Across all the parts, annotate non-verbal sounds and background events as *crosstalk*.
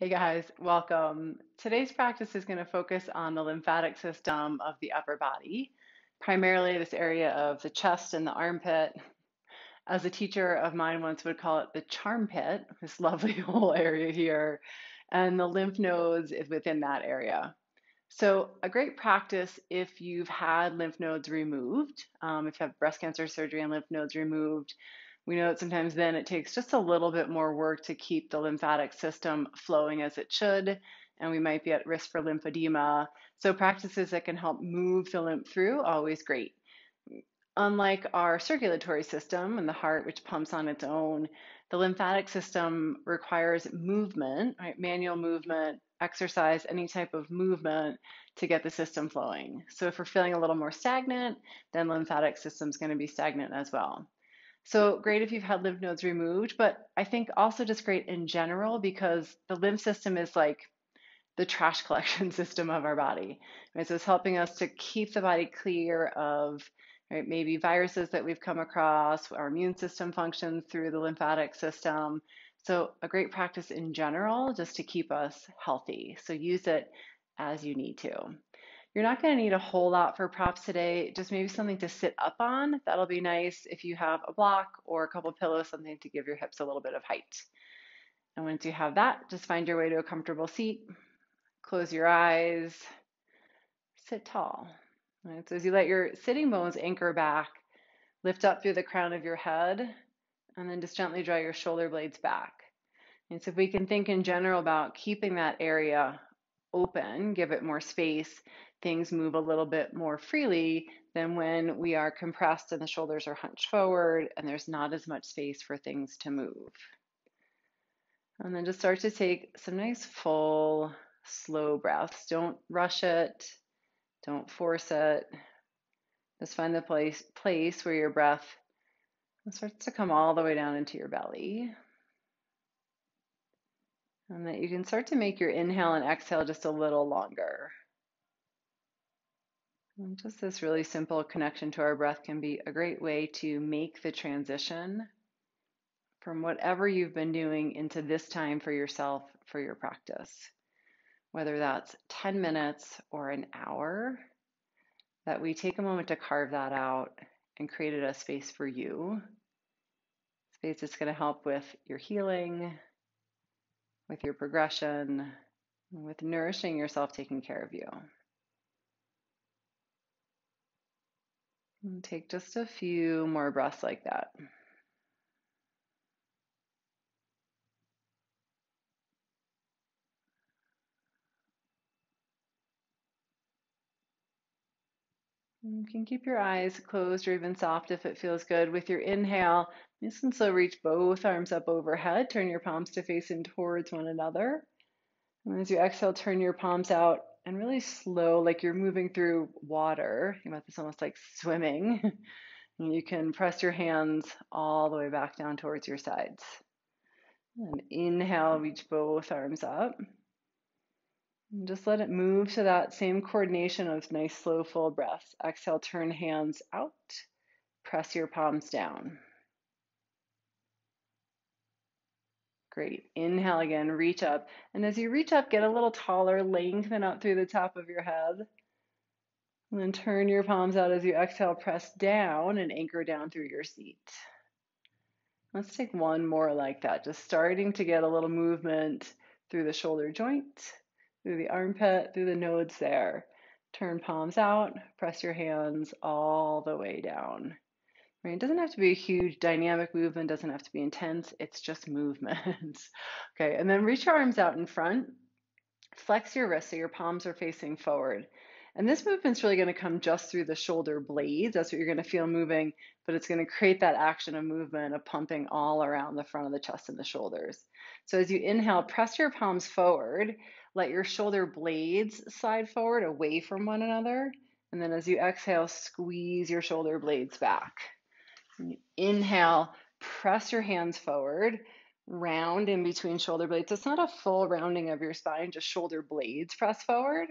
Hey guys, welcome. Today's practice is going to focus on the lymphatic system of the upper body, primarily this area of the chest and the armpit. As a teacher of mine once would call it the charm pit, this *laughs* lovely whole area here, and the lymph nodes is within that area. So, a great practice if you've had lymph nodes removed, um, if you have breast cancer surgery and lymph nodes removed, we know that sometimes then it takes just a little bit more work to keep the lymphatic system flowing as it should, and we might be at risk for lymphedema. So, practices that can help move the lymph through, always great. Unlike our circulatory system and the heart, which pumps on its own, the lymphatic system requires movement, right? Manual movement, exercise, any type of movement to get the system flowing. So if we're feeling a little more stagnant, then lymphatic system is going to be stagnant as well. So great if you've had lymph nodes removed, but I think also just great in general because the lymph system is like the trash *laughs* collection system of our body. Right? So it's helping us to keep the body clear of right, maybe viruses that we've come across. Our immune system functions through the lymphatic system. So a great practice in general just to keep us healthy. So use it as you need to. You're not going to need a whole lot for props today, just maybe something to sit up on. That'll be nice if you have a block or a couple pillows, something to give your hips a little bit of height. And once you have that, just find your way to a comfortable seat. Close your eyes. Sit tall. So as you let your sitting bones anchor back, lift up through the crown of your head, and then just gently draw your shoulder blades back. And so if we can think in general about keeping that area open, give it more space, things move a little bit more freely than when we are compressed and the shoulders are hunched forward and there's not as much space for things to move. And then just start to take some nice full, slow breaths. Don't rush it, don't force it. Just find the place, place where your breath starts to come all the way down into your belly. And that you can start to make your inhale and exhale just a little longer. Just this really simple connection to our breath can be a great way to make the transition from whatever you've been doing into this time for yourself for your practice. Whether that's 10 minutes or an hour, that we take a moment to carve that out and create a space for you. Space that's going to help with your healing, with your progression, with nourishing yourself, taking care of you. And take just a few more breaths like that. You can keep your eyes closed or even soft if it feels good. With your inhale, nice and slow, reach both arms up overhead. Turn your palms to face in towards one another. And as you exhale, turn your palms out and really slow, like you're moving through water. You might this almost like swimming. *laughs* and you can press your hands all the way back down towards your sides. And inhale, reach both arms up. And just let it move to that same coordination of nice, slow, full breaths. Exhale, turn hands out, press your palms down. Great. Inhale again, reach up. And as you reach up, get a little taller, lengthen out through the top of your head. And then turn your palms out as you exhale, press down and anchor down through your seat. Let's take one more like that, just starting to get a little movement through the shoulder joint through the armpit, through the nodes there. Turn palms out, press your hands all the way down. Right? It doesn't have to be a huge dynamic movement, doesn't have to be intense, it's just movement. *laughs* okay, and then reach your arms out in front. Flex your wrists so your palms are facing forward. And this movement's really going to come just through the shoulder blades. That's what you're going to feel moving, but it's going to create that action of movement of pumping all around the front of the chest and the shoulders. So as you inhale, press your palms forward. Let your shoulder blades slide forward away from one another. And then as you exhale, squeeze your shoulder blades back. Inhale, press your hands forward, round in between shoulder blades. It's not a full rounding of your spine, just shoulder blades press forward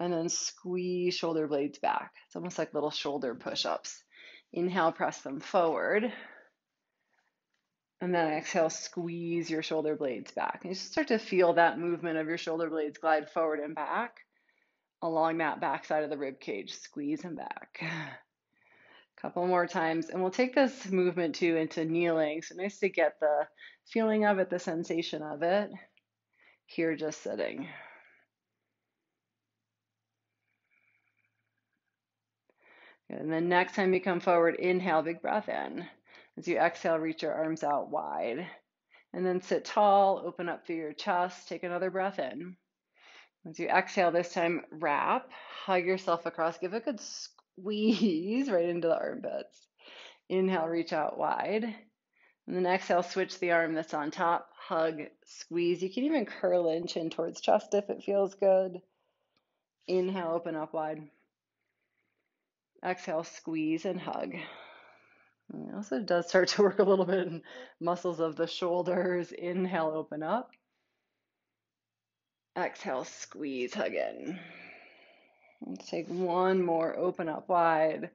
and then squeeze shoulder blades back. It's almost like little shoulder push ups. Inhale, press them forward. And then exhale, squeeze your shoulder blades back. And you just start to feel that movement of your shoulder blades glide forward and back along that back side of the rib cage. Squeeze them back. Couple more times. And we'll take this movement too into kneeling. So nice to get the feeling of it, the sensation of it. Here, just sitting. And then next time you come forward, inhale, big breath in. As you exhale, reach your arms out wide. And then sit tall, open up through your chest, take another breath in. As you exhale, this time wrap, hug yourself across, give a good squeeze *laughs* right into the armpits. Inhale, reach out wide. And then exhale, switch the arm that's on top, hug, squeeze. You can even curl in chin towards chest if it feels good. Inhale, open up wide. Exhale, squeeze and hug. It also does start to work a little bit in muscles of the shoulders. Inhale, open up. Exhale, squeeze, hug in. Let's take one more, open up wide.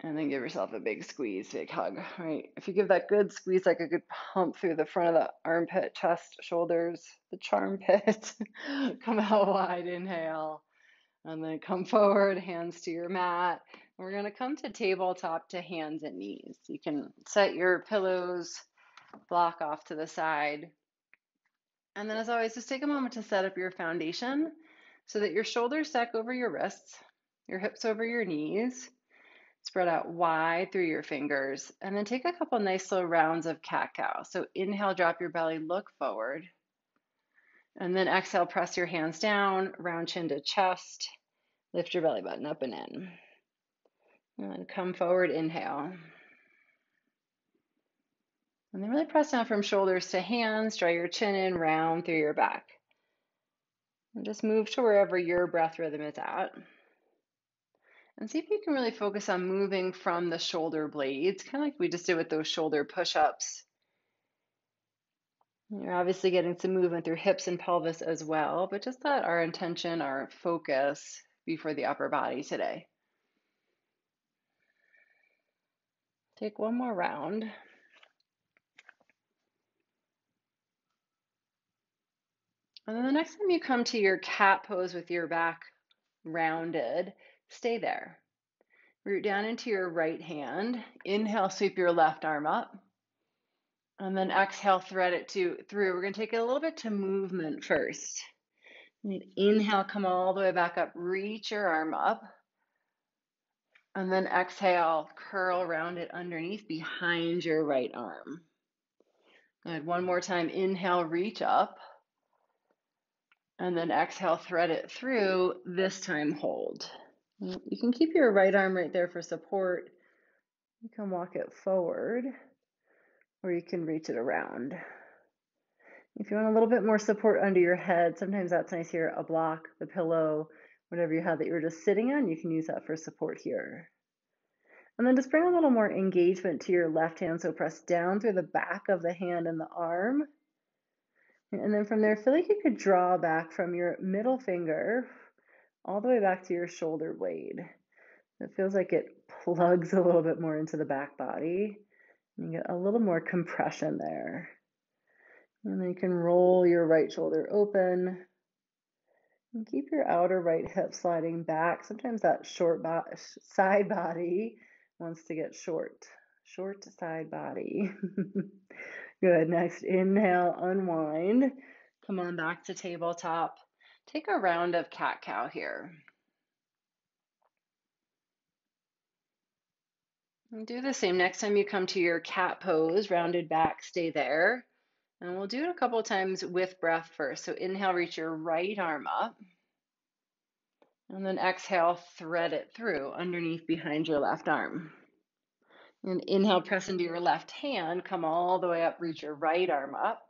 And then give yourself a big squeeze, big hug, right? If you give that good squeeze, like a good pump through the front of the armpit, chest, shoulders, the charm *laughs* pit, come out wide, inhale. And then come forward, hands to your mat. We're going to come to tabletop to hands and knees. You can set your pillows, block off to the side. And then, as always, just take a moment to set up your foundation so that your shoulders stack over your wrists, your hips over your knees, spread out wide through your fingers, and then take a couple nice slow rounds of cat cow. So, inhale, drop your belly, look forward. And then exhale, press your hands down, round chin to chest, lift your belly button up and in. And come forward, inhale. And then really press down from shoulders to hands, draw your chin in, round through your back. And just move to wherever your breath rhythm is at. And see if you can really focus on moving from the shoulder blades, kind of like we just did with those shoulder push ups. You're obviously getting some movement through hips and pelvis as well, but just that our intention, our focus be for the upper body today. Take one more round. And then the next time you come to your cat pose with your back rounded, stay there. Root down into your right hand. Inhale, sweep your left arm up. And then exhale, thread it to through. We're going to take it a little bit to movement first. And inhale, come all the way back up. Reach your arm up. And then exhale, curl around it underneath behind your right arm. Good. One more time. Inhale, reach up. And then exhale, thread it through. This time, hold. Mm, you can keep your right arm right there for support. You can walk it forward or you can reach it around. If you want a little bit more support under your head, sometimes that's nice here, a block, the pillow, whatever you have that you're just sitting on, you can use that for support here. And then just bring a little more engagement to your left hand. So press down through the back of the hand and the arm. And then from there, feel like you could draw back from your middle finger all the way back to your shoulder blade. It feels like it plugs a little bit more into the back body. You get a little more compression there. And then you can roll your right shoulder open. And keep your outer right hip sliding back. Sometimes that short bo side body wants to get short. Short side body. *laughs* Good. Next, inhale, unwind. Come on back to tabletop. Take a round of cat cow here. And do the same next time you come to your cat pose, rounded back, stay there. And we'll do it a couple of times with breath first. So inhale, reach your right arm up. And then exhale, thread it through underneath behind your left arm. And inhale, press into your left hand, come all the way up, reach your right arm up.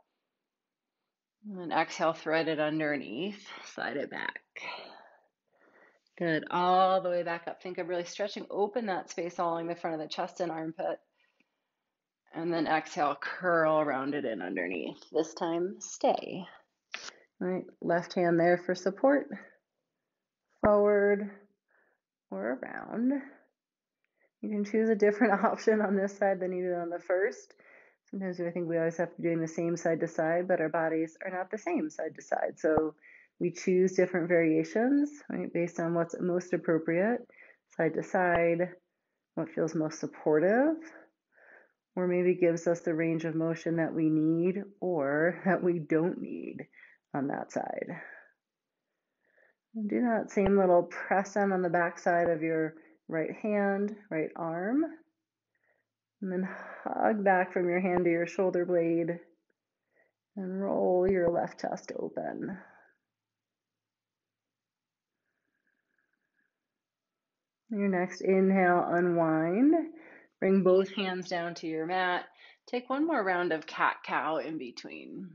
And exhale, thread it underneath, slide it back. Good. All the way back up. Think of really stretching open that space all along the front of the chest and armpit. And then exhale, curl around it in underneath. This time, stay. All right, left hand there for support. Forward or around. You can choose a different *laughs* option on this side than you did on the first. Sometimes I think we always have to be doing the same side to side, but our bodies are not the same side to side. So we choose different variations, right, based on what's most appropriate, side to side, what feels most supportive, or maybe gives us the range of motion that we need or *laughs* that we don't need on that side. Do that same little press down on the back side of your right hand, right arm. And then hug back from your hand to your shoulder blade and roll your left chest open. Your next inhale, unwind. Bring both hands down to your mat. Take one more round of cat cow in between.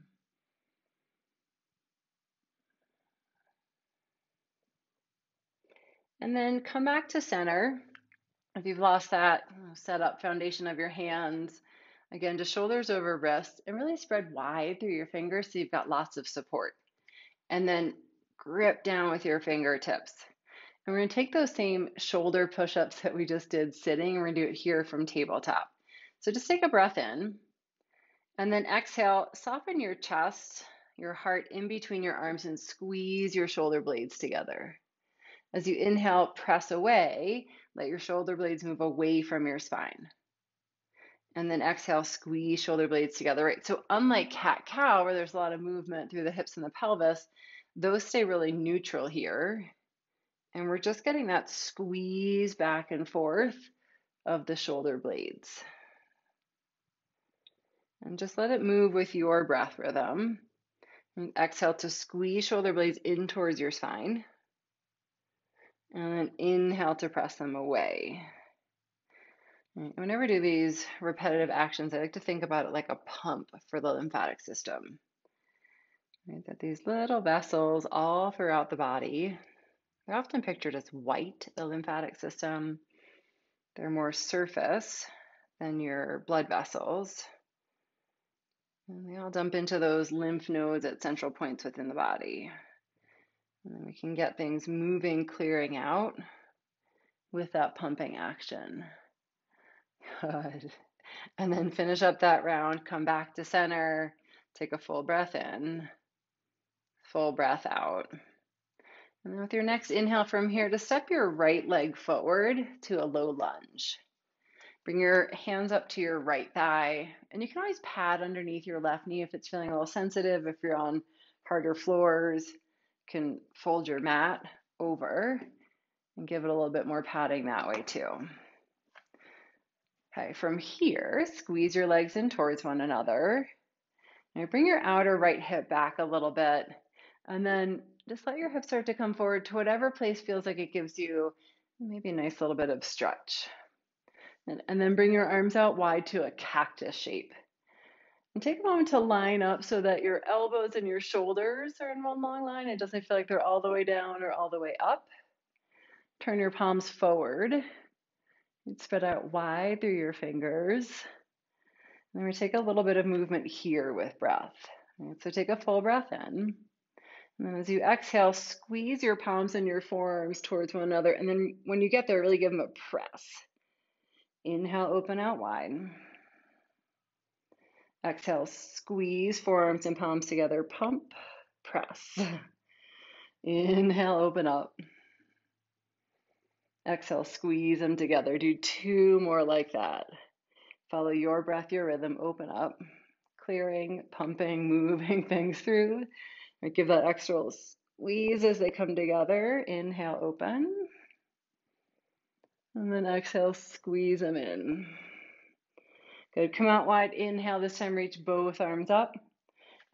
And then come back to center. If you've lost that set up foundation of your hands, again, just shoulders over wrists and really spread wide through your fingers so you've got lots of support. And then grip down with your fingertips. And we're going to take those same shoulder push ups that we just did sitting, and we're going to do it here from tabletop. So just take a breath in, and then exhale, soften your chest, your heart in between your arms, and squeeze your shoulder blades together. As you inhale, press away, let your shoulder blades move away from your spine. And then exhale, squeeze shoulder blades together, right? So, unlike cat cow, where there's a lot of movement through the hips and the pelvis, those stay really neutral here. And we're just getting that squeeze back and forth of the shoulder blades. And just let it move with your breath rhythm. And exhale to squeeze shoulder blades in towards your spine. And then inhale to press them away. Whenever I do these repetitive actions, I like to think about it like a pump for the lymphatic system. Right? That these little vessels all throughout the body they're often pictured as white, the lymphatic system. They're more surface than your blood vessels. And they all dump into those lymph nodes at central points within the body. And then we can get things moving, clearing out with that pumping action. Good. And then finish up that round, come back to center, take a full breath in, full breath out. And then with your next inhale from here, to step your right leg forward to a low lunge. Bring your hands up to your right thigh, and you can always pad underneath your left knee if it's feeling a little sensitive. If you're on harder floors, can fold your mat over and give it a little bit more padding that way too. Okay, from here, squeeze your legs in towards one another. Now bring your outer right hip back a little bit, and then just let your hips start to come forward to whatever place feels like it gives you maybe a nice little bit of stretch. And, and then bring your arms out wide to a cactus shape. And take a moment to line up so that your elbows and your shoulders are in one long line. It doesn't feel like they're all the way down or all the way up. Turn your palms forward. And spread out wide through your fingers. And then we take a little bit of movement here with breath. so take a full breath in. And then as you exhale, squeeze your palms and your forearms towards one another. And then when you get there, really give them a press. Inhale, open out wide. Exhale, squeeze forearms and palms together. Pump, press. Inhale, open up. Exhale, squeeze them together. Do two more like that. Follow your breath, your rhythm. Open up, clearing, pumping, *laughs* moving things through. Give that extra squeeze as they come together. Inhale, open. And then exhale, squeeze them in. Good. Come out wide. Inhale. This time, reach both arms up.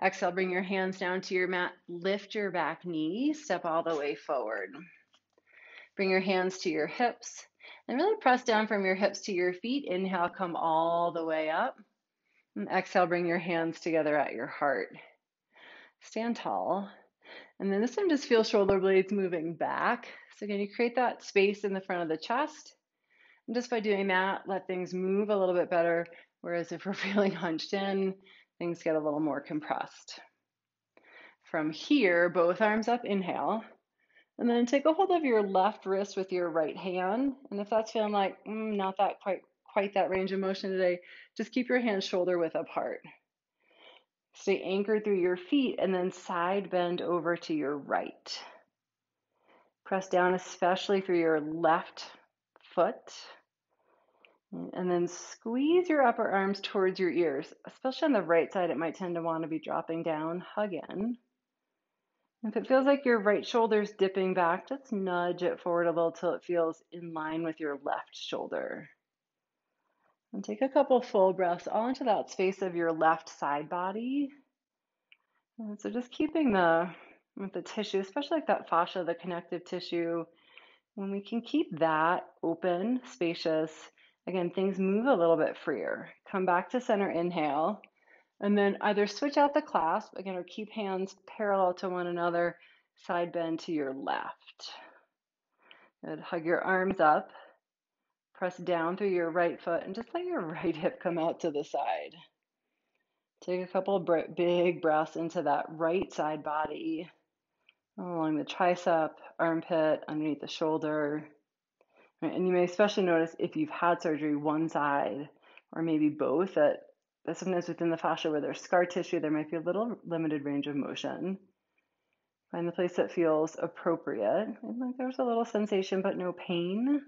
Exhale, bring your hands down to your mat. Lift your back knee. Step all the way forward. Bring your hands to your hips and really press down from your hips to your feet. Inhale, come all the way up. And exhale, bring your hands together at your heart. Stand tall. And then this time just feel shoulder blades moving back. So again, you create that space in the front of the chest. And just by doing that, let things move a little bit better. Whereas if we're *laughs* feeling hunched in, things get a little more compressed. From here, both arms up, inhale. And then take a hold of your left wrist with your right hand. And if that's feeling like mm, not that quite quite that range of motion today, just keep your hands shoulder width apart. Stay anchored through your feet and then side bend over to your right. Press down, especially through your left foot. And then squeeze your upper arms towards your ears, especially on the right side. It might tend to want to be dropping down. Hug in. If it feels like your right shoulder's dipping back, just nudge it forward a little till it feels in line with your left shoulder. And take a couple full breaths all into that space of your left side body. And so just keeping the with the tissue, especially like that fascia, the connective tissue, when we can keep that open, spacious, again, things move a little bit freer. Come back to center inhale. And then either switch out the clasp, again, or keep hands parallel to one another, side bend to your left. Hug your arms up. Press down through your right foot and just let your *laughs* right hip come out to the side. Take a couple big breaths into that right side body, along the tricep, armpit, underneath the shoulder. And you may especially notice if you've had surgery one side or maybe both that but sometimes within the fascia where there's scar tissue, there might be a little limited range of motion. Find the place that feels appropriate. And like there's a little sensation, but no pain.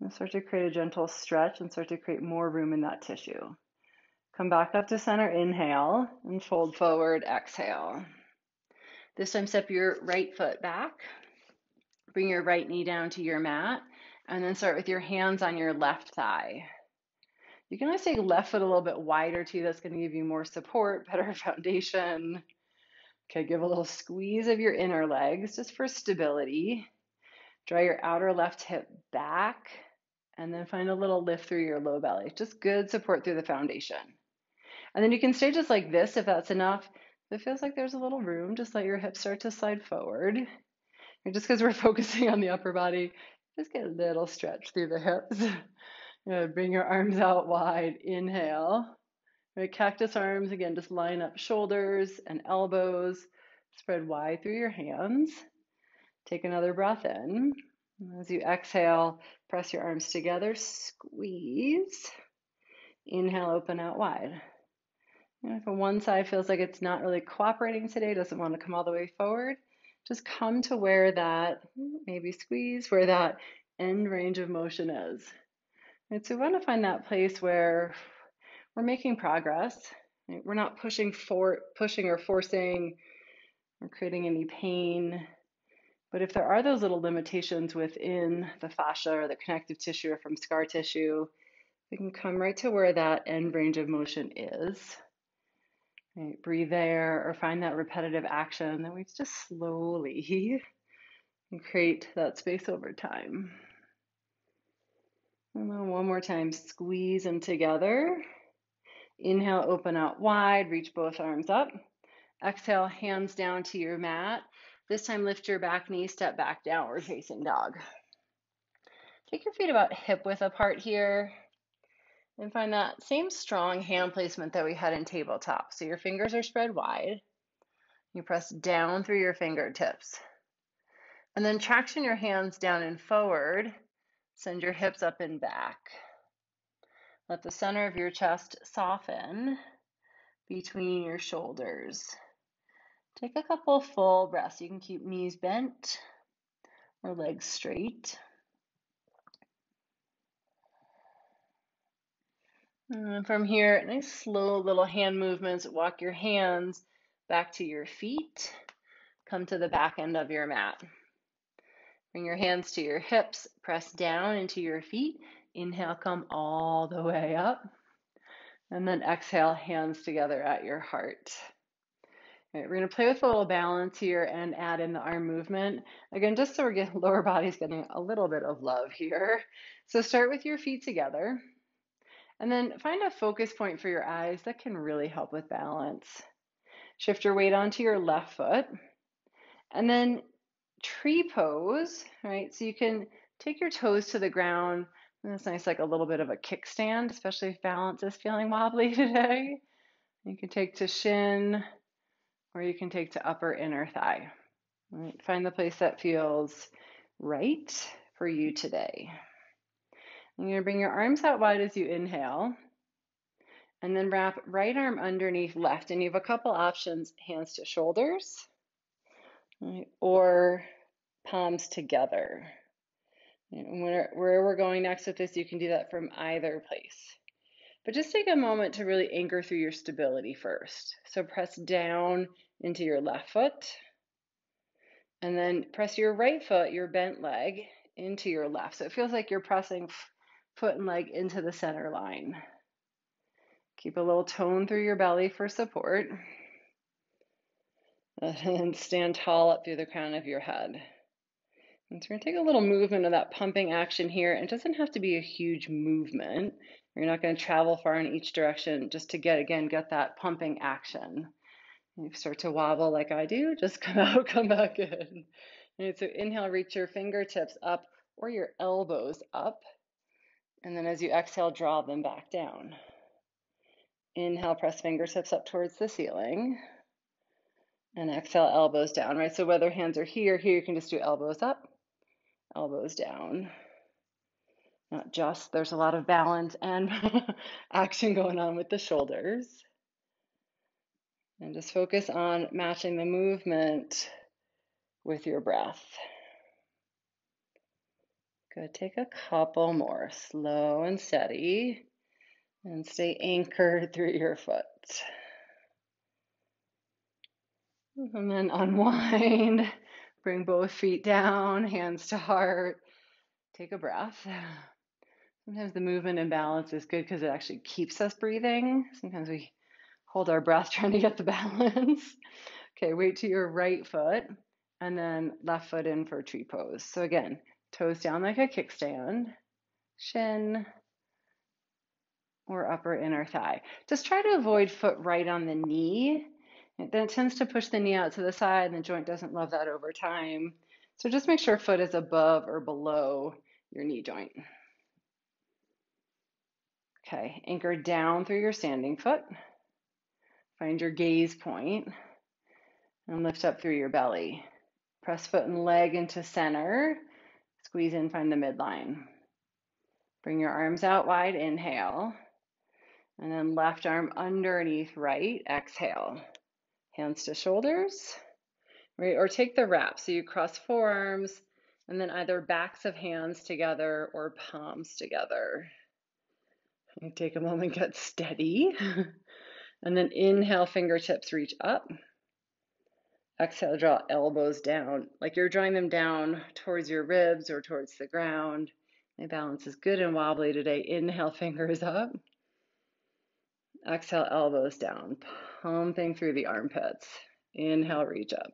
And start to create a gentle stretch and start to create more room in that tissue. Come back up to center, inhale, and fold forward, exhale. This time, step your right foot back. Bring your right knee down to your mat, and then start with your hands on your left thigh. You can always take left foot a little bit wider too. That's going to give you more support, *laughs* better foundation. Okay, give a little squeeze of your inner legs just for stability. Draw your outer left hip back and then find a little lift through your low belly. Just good support through the foundation. And then you can stay just like this if that's enough. If it feels like there's a little room, just let your hips start to slide forward. And just because we're *laughs* focusing on the upper body, just get a little stretch through the hips. *laughs* Bring your arms out wide. Inhale. Right, cactus arms again, just line up shoulders and elbows. Spread wide through your hands. Take another breath in. As you exhale, press your arms together, squeeze. Inhale, open out wide. And if one side feels like it's not really cooperating today, doesn't want to come all the way forward, just come to where that, maybe squeeze, where that end range of motion is. And so we want to find that place where we're making progress. Right? We're not pushing for pushing or forcing or creating any pain. But if there are those little limitations within the fascia or the connective tissue or from scar tissue, we can come right to where that end range of motion is. Right? Breathe there or find that repetitive action. Then we just slowly *laughs* create that space over time. And then one more time, squeeze them together. Inhale, open out wide, reach both arms up. Exhale, hands down to your mat. This time, lift your back knee, step back, downward facing dog. Take your feet about hip width apart here. And find that same strong hand placement that we had in tabletop. So your fingers are spread wide. You press down through your fingertips. And then traction your hands down and forward Send your hips up and back. Let the center of your chest soften between your shoulders. Take a couple full breaths. You can keep knees bent or legs straight. And from here, nice slow little hand movements. Walk your hands back to your feet. Come to the back end of your mat. Bring your hands to your hips, press down into your feet. Inhale, come all the way up. And then exhale, hands together at your heart. we're going to play with a little balance here and add in the arm movement. Again, just so we're getting *laughs* lower body's getting a little bit of love here. So start with your feet together. And then find a focus point for your eyes that can really help with balance. Shift your weight onto your left foot. And then tree pose, right? So you can take your toes to the ground. That's nice, like a little bit of a kickstand, especially if balance is feeling wobbly *laughs* today. You can take to shin, or you can take to upper inner thigh. Right? Find the place that feels right for you today. You're going to bring your arms out wide as you inhale. And then wrap right arm underneath left. And you have a couple options hands to shoulders right, or palms together. Where we're going next with this, you can do that from either place. But just take a moment to really anchor through your stability first. So press down into your left foot. And then press your right foot, your bent leg, into your left. So it feels like you're pressing foot and leg into the center line. Keep a little tone through your belly for support. And stand tall up through the crown of your head. And so we're to take a little movement of that pumping action here. It doesn't have to be a huge movement. You're not to travel far in each direction just to get, again, get that pumping action. you start to wobble like I do, just *laughs* come out, come back in. And so inhale, reach your fingertips up or your elbows up. And then as you exhale, draw them back down. Inhale, press fingertips up towards the ceiling. And exhale, elbows down, right? So whether hands are here, here you can just do elbows up, elbows down. Not just, there's a lot of balance and *laughs* action going on with the shoulders. And just focus on matching the movement with your breath. Good. Take a couple more, slow and steady. And stay anchored *laughs* through your foot. And then unwind. *laughs* Bring both feet down, hands to heart. Take a breath. Sometimes the movement and balance is good because it actually keeps us breathing. Sometimes we hold our breath *laughs* trying to get the balance. okay, weight to your right foot and then left foot in for tree pose. So again, toes down like a kickstand, shin, or upper inner thigh. Just try to avoid foot right on the knee. Then it tends to push the knee out to the side, and the joint doesn't love that over time. So just make sure foot is above or below your knee joint. Okay, anchor down through your standing foot. Find your gaze point and lift up through your belly. Press foot and leg into center. Squeeze in, find the midline. Bring your arms out wide, inhale. And then left arm underneath right, exhale. Hands to shoulders, right? Or take the wrap. So you cross forearms and then either backs of hands together or palms together. Take a moment, get steady. *laughs* and then inhale, fingertips reach up. Exhale, draw elbows down, like you're drawing them down towards your ribs or towards the ground. My balance is good and wobbly today. Inhale, *laughs* fingers up. Exhale, elbows down, pumping through the armpits. Inhale, reach up.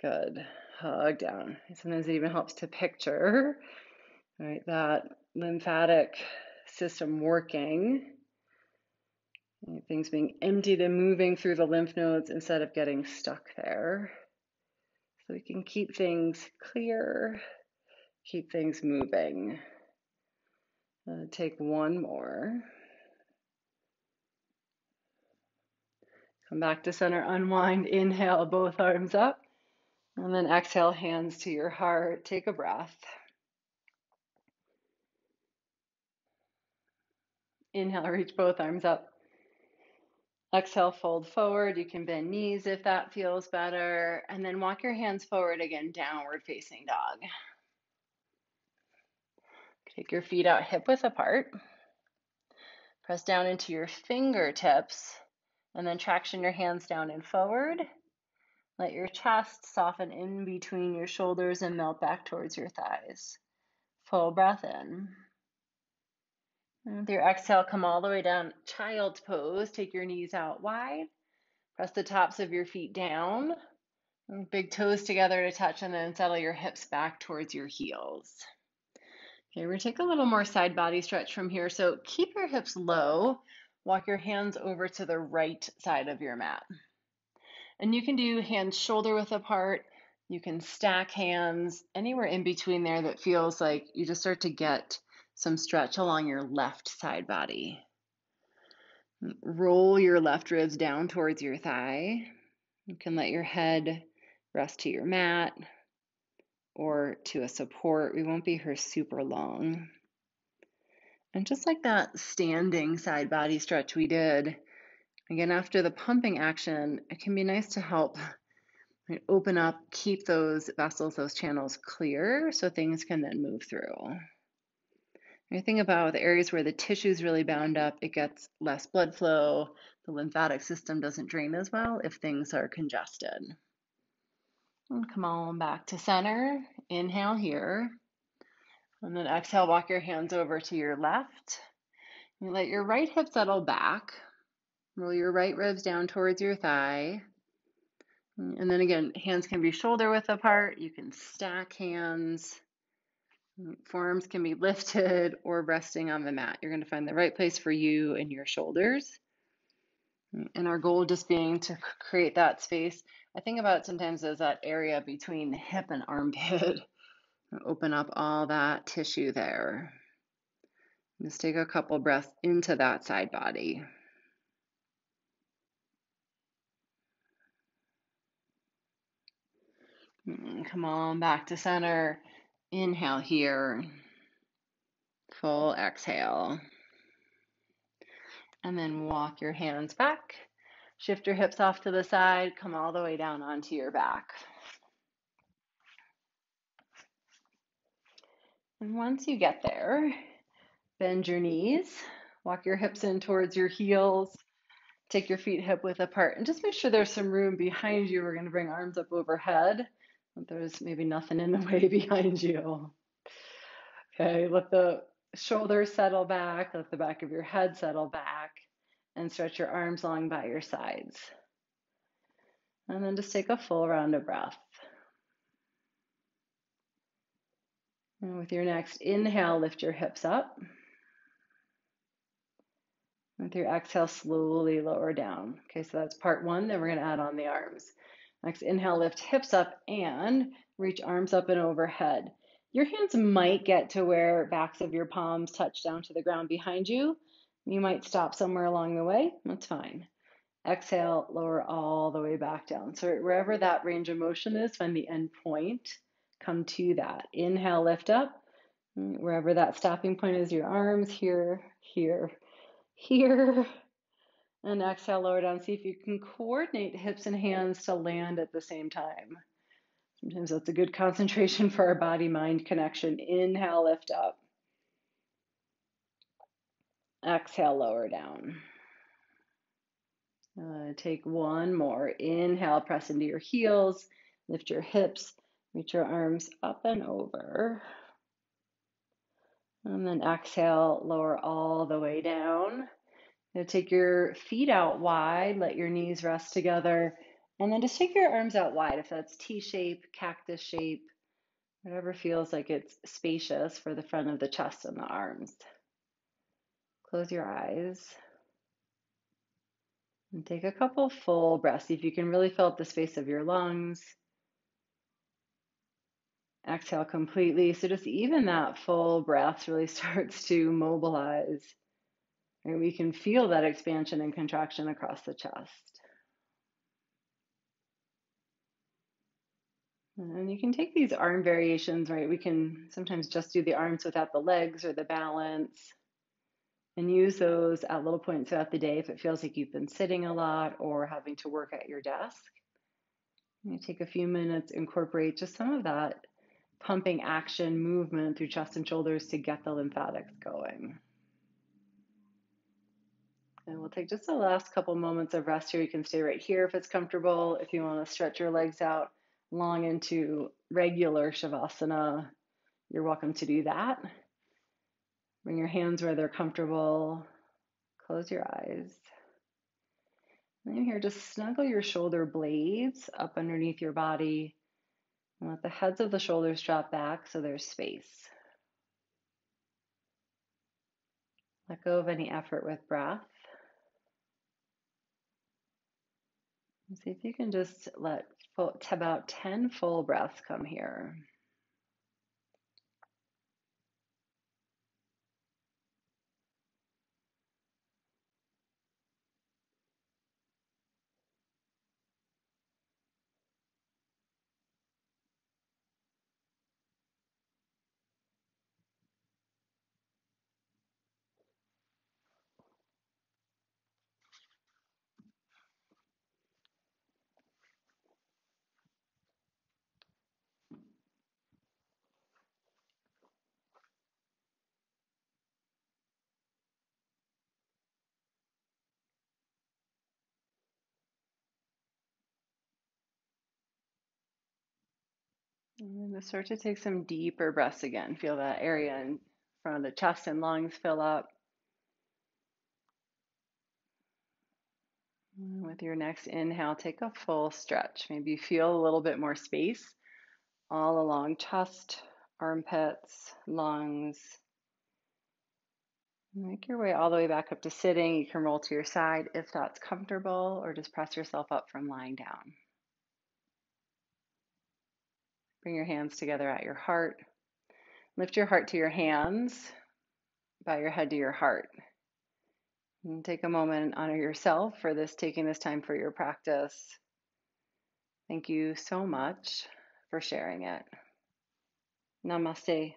Good. Hug down. Sometimes it even helps to picture right that lymphatic system working. Things being emptied and moving through the lymph nodes instead of getting stuck there. So we can keep things clear, keep things moving. Uh, take one more. Come back to center, unwind, inhale, both arms up. And then exhale, hands to your heart. Take a breath. Inhale, reach both arms up. Exhale, fold forward. You can bend knees if that feels better. And then walk your hands forward again, downward facing dog. Take your feet out hip width apart. Press down into your fingertips and then traction your hands down and forward. Let your chest soften in between your shoulders and melt back towards your thighs. Full breath in. With your exhale, come all the way down, child's pose. Take your knees out wide. Press the tops of your feet down. Mm, big toes together to touch, and then settle your hips back towards your heels. Okay, we're gonna take a little more side body stretch from here. So keep your hips low. Walk your hands over to the right side of your mat. And you can do hands shoulder width apart. You can stack hands anywhere in between there that feels like you just start to get some stretch along your left side body. Roll your left ribs down towards your thigh. You can let your head rest to your mat. or to a support. We won't be here super long. And just like that standing side body stretch we did, again, after the pumping action, it can be nice to help open up, keep those vessels, those channels clear so things can then move through. When you think about the areas where the tissue is really bound up, it gets less blood flow. The lymphatic system doesn't drain as well if things are congested. And come on back to center. Inhale here. And then exhale, walk your hands over to your left. Let your right hip settle back. Roll your right ribs down towards your thigh. And then again, hands can be shoulder width apart. You can stack hands. Forearms can be lifted or resting on the mat. You're going to find the right place for you and your shoulders. And our goal just being to create that space. I think about sometimes as that area between the hip and armpit. *laughs* Open up all that tissue there. Just take a couple breaths into that side body. Mm, come on back to center. Inhale here. Full exhale. And then walk your hands back. Shift your hips off to the side. Come all the way down onto your back. And once you get there, bend your knees. Walk your hips in towards your heels. Take your feet hip width apart and just make sure there's some room behind you. We're going to bring arms up overhead. There's maybe nothing in the *laughs* way behind you. Okay, let the shoulders settle back, let the back of your head settle back, and stretch your arms long by your sides. And then just take a full round of breath. And with your next inhale, lift your hips up. With your exhale, slowly lower down. Okay, so that's part one. Then we're going to add on the arms. Next, inhale, lift hips up and reach arms up and overhead. Your hands might get to where backs of your palms touch down to the ground behind you. You might stop somewhere along the way. That's fine. Exhale, lower all the way back down. So wherever that range of motion is, find the end point. Come to that. Inhale, lift up. Wherever that stopping point is, your arms here, here, here, and exhale, lower down. See if you can coordinate hips and hands to land at the same time. Sometimes that's a good concentration for our body mind connection. Inhale, lift up. Exhale, lower down. Uh, take one more. Inhale, press into your heels, lift your hips, reach your arms up and over. And then exhale, lower all the way down. Take your feet out wide, let your knees rest together, and then just take your arms out wide. If that's T shape, cactus shape, whatever feels like it's spacious for the front of the chest and the arms. Close your eyes. And take a couple full breaths. See if you can really fill up the space of your lungs. Exhale completely. So just even that full breath really *laughs* starts to mobilize and we can feel that expansion and contraction across the chest. And you can take these arm variations, right? We can sometimes just do the arms without the legs or the balance and use those at little points throughout the day if it feels like you've been sitting a lot or having to work at your desk. You take a few minutes, incorporate just some of that pumping action movement through chest and shoulders to get the lymphatics going. And we'll take just the last couple moments of rest here. You can stay right here if it's comfortable. If you want to stretch your legs out long into regular Shavasana, you're welcome to do that. Bring your hands where they're comfortable. Close your eyes. And then here, just snuggle your shoulder blades up underneath your body. And let the heads of the shoulders drop back so there's space. Let go of any effort with breath. See if you can just let about 10 full breaths come here. And start to take some deeper breaths again. Feel that area in front of the chest and lungs fill up. And with your next inhale, take a full stretch. Maybe feel a little bit more space all along chest, armpits, lungs. Make your way all the way back up to sitting. You can roll to your side if that's comfortable, or just press yourself up from lying down. Bring your hands together at your heart. Lift your heart to your hands, bow your head to your heart. And take a moment and honor yourself for this, taking this time for your practice. Thank you so much for sharing it. Namaste.